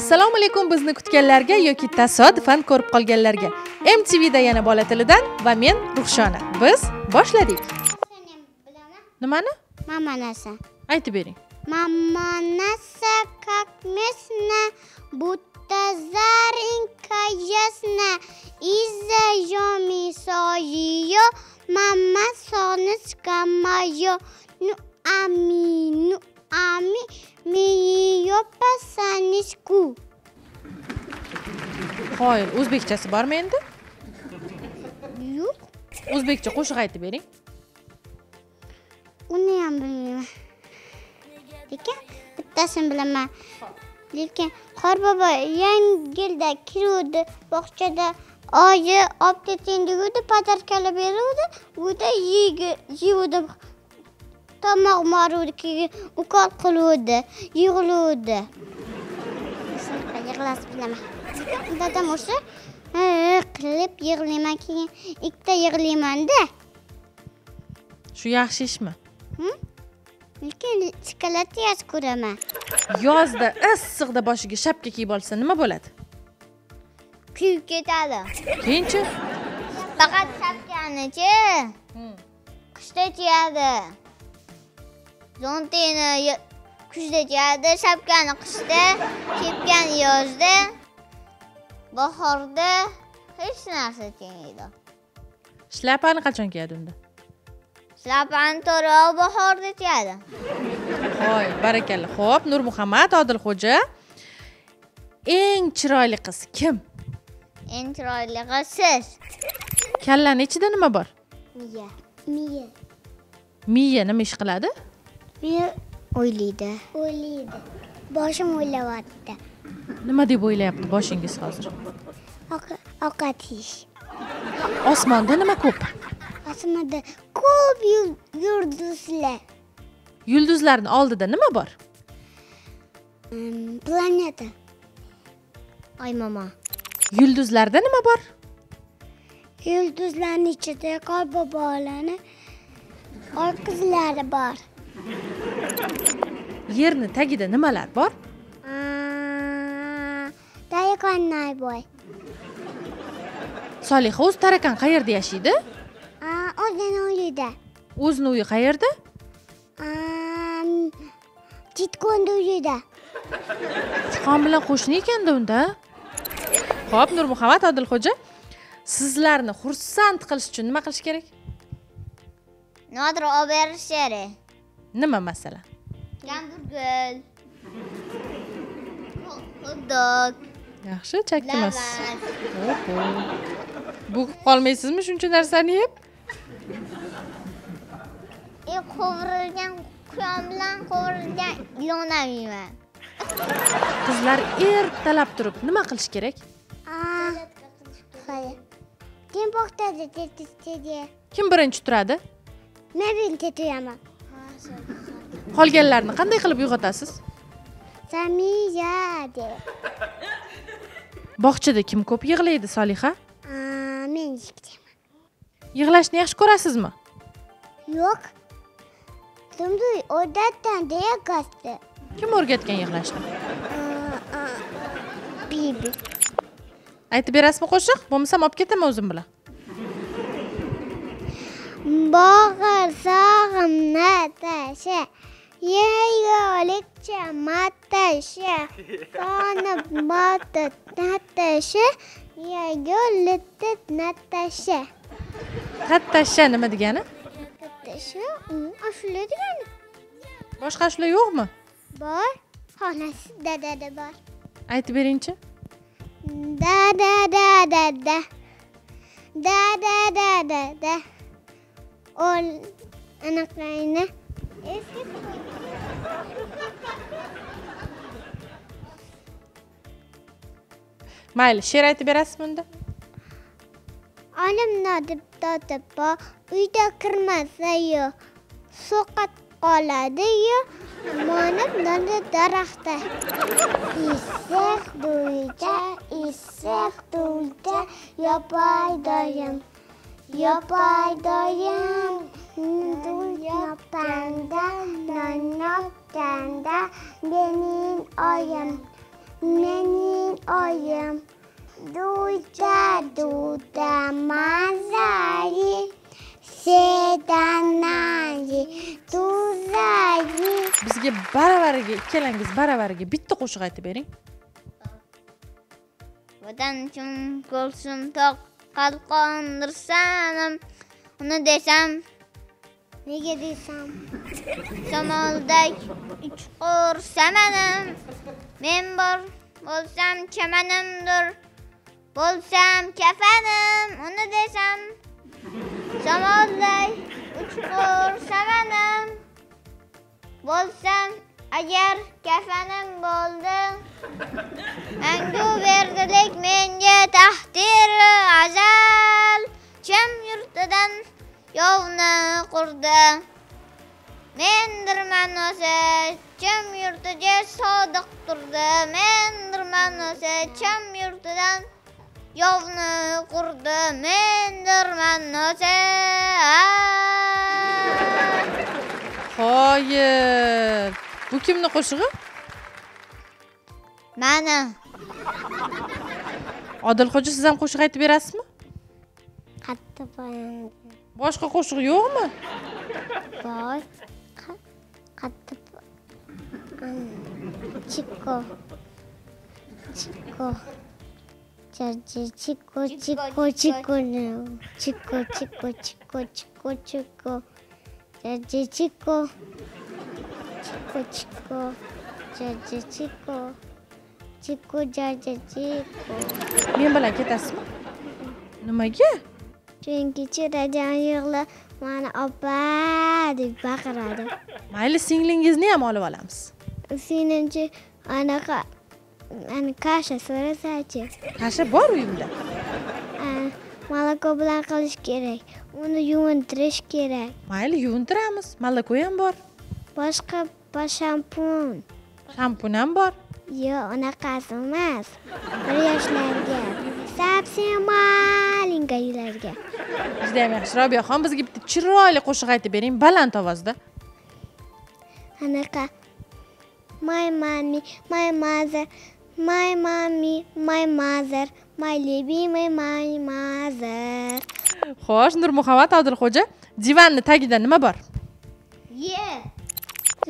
assalomu alaykum bizni kutganlarga yoki tasodifan ko'rib qolganlarga mtvda yana bola tilidan va men ruhshona biz boshladik nimani Мама наса. aytib bering Мама наса, как местно, будто заренька ясна. Из-за жомисо ее, мама солнышко мое. Ну, ами, ну, ами, мы ее посадочку. qoyil o'zbekchasi bormi endi Yo'q, o'zbekcha qo'shiq aytib bering uni ham bilmayman. Lekin bittasini bilaman. Lekin qorbobo yangi yilda kiruvdi bog'chada oyi olib keting deguvdi podarkalar beruvdi uyda yeyuvdi tomoq moruvdi keyin ukol qiluvdi yig'luvdi shunaqa yig'lasi bilaman dadam o'sha "Ha, qilib yig'layman keyin ikkita yig'laymanda shu yaxshi ishmi? Lekin shokolad yaxshi ko'raman. Yozda issiqda boshiga shapka kiyib olsa nima bo'ladi? Kuyib ketadi. Keyinchi faqat shapkanichi qishda kiyadi zontini kuzda kiyadi shapkani qishda kepkani yozda bahorda hech narsa kiymaydi shlyapani qachon kiyadi unda shlapani to'ra bahorda kiyadi hoy barakalla. Ho'p nurmuhammad odilxo'ja eng chiroyli qiz kim? Eng chiroyli qiz siz. Kallani ichida nima bor? Miya. Miya. Miya nima ish qiladi? Miya o'ylaydi. O'ylaydi. Boshim o'ylayapti. Nima deb o'ylayapti boshingiz hozir? Ovqat yeyish osmonda nima ko'p? Osmonda ko'p yul- yulduzlar. Yulduzlarni oldida nima bor? Planeta. Oy mama yulduzlarda nima bor? Yulduzlarni ichida qorbobolarni oy qizlari bor yerni tagida nimalar bor? Tayqannay boy. Soliha o'zi tarakan qayerda yashaydi o'zini uyida o'zini uyi qayerda? Chitkonda uyida sichqon bilan qo'shni ekanda unda. Ho'p nurmuhammad odilxo'ja. Sizlarni xursand qilish uchun nima qilish kerak? Nodir olib berish kerak nima masalan gamburgul xudok yaxshi chakkimas bo'kib qolmaysizmi shuncha narsani yeb e qovurilgan quyon bilan qovurilgan ilon yeyman qizlar ertalab turib nima qilish kerak? Kim kim birinchi turadi? Men birinchi turaman qolganlarni qanday qilib uyg'otasiz? Samiya de. Bog'chada kim ko'p yig'laydi soliha men yigitaman yig'lashni yaxshi ko'rasizmi? Yo'q. Dumdu odatdan deya qasdi. kim o'rgatgan yig'lashni? Bibi. aytib berasizmi qo'shiq? Bo'lmasam olib ketaman o'zim bilan Bog'ir sog'im Natasha. Yeyolikcha Matasha. Sonib botib Natasha. Yegolitib Natasha. tattasha nima degani Natasha, ashula degani. boshqa ashula yo'qmi Bor. Xonasi dadada bor. aytib beringchi Da da da da da. Da da da da da. Ol anaqayni. Eski mayli she'r aytib berasizmi unda? Olim nodib dodibbo uyda kirmasa-yu so'qat qoladi-yu monib nodi daraxtda. Issiq duyda issiq duyda yopay doyim yopay doyim yopganda non yopganda mening oyim mening oyim duda duda mazali sedanali tuzali bizga baravariga ikkalangiz baravariga bitta qo'shiq aytib bering vatan uchun ko'rsin toq qalqondirsanim uni desam nega desam? shamoldek uchqur samanim men bor bo'lsam chamanimdir bo'lsam kafanim uni desam shamoldek uchqur samanim bo'lsam agar kafanim bo'ldi mangu berdilik menga taqdiri azal. Chim yurtidan yovni qurdi. Mendirman o'zi chim yurtiga sodiq turdi. Mendirman o'zi chim yurtidan yovni qurdi. Mendirman o'zi Xoyib. Kimni qo'shig'i? mani Odilxo'ja siz ham qo'shiq aytib berasizmi? qatti poyanda Boshqa qo'shiq yo'qmi? Boy. Qatti. Chico. Chico. Chico, Chico, Chico, Chico, no. Chico, Chico, Chico, Chico, Chico. Chico, Chico. Chico, Chico. Chico, Chico. Chico, Chico, Chico. Men bilan ketasizmi? Nimaga? Chunki chirajon yig'la mani opa deb baqiradi. Mayli, singlingizni ham olib olamiz. Seningcha anaqa ani kasha so'rasachi. Kasha bor uyimda. A, Moloko bilan qilish kerak. Uni yuvintirish kerak. Mayli, yuvintiramiz. Malako ham bor. Boshqa ba shampun. Shampun ham bor. Yo'q, unaqasi emas. Bir yoshlarga, совсем маленькийlarga. Juda ham yaxshi. Robiyaxon bizga bitta chiroyli qo'shiq aytib bering, baland ovozda. Anaqa My mommy, my mother, my mommy, my mother, my baby, my my mother. Xo'sh, Nurmuhammad Odilxo'ja, divanni tagida nima bor?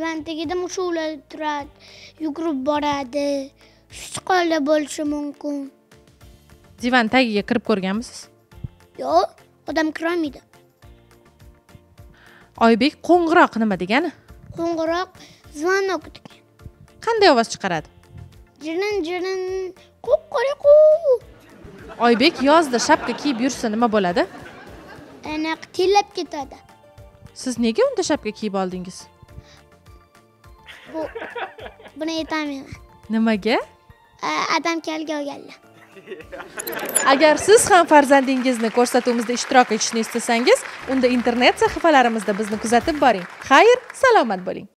Tagida mushuklar turadi, yugurib boradi. Sichqonlar bo'lishi mumkin. Divan tagiga kirib ko'rganmisiz? Yo'q, odam kirolmaydi. Oybek qo'ng'iroq nima degani? Qo'ng'iroq zvonok degan. Qanday ovoz chiqaradi? Jirin jirin quqquriqu. Oybek yozda shapka kiyib yursa nima bo'ladi? Aniq tillab ketadi. Siz nega unda shapka kiyib oldingiz? Bu buni aytaman. Nimaga? Adam kalga olganlar. Agar siz ham farzandingizni ko'rsatuvimizda ishtirok etishni istasangiz, unda internet sahifalarimizda bizni kuzatib boring. Xayr, salomat bo'ling.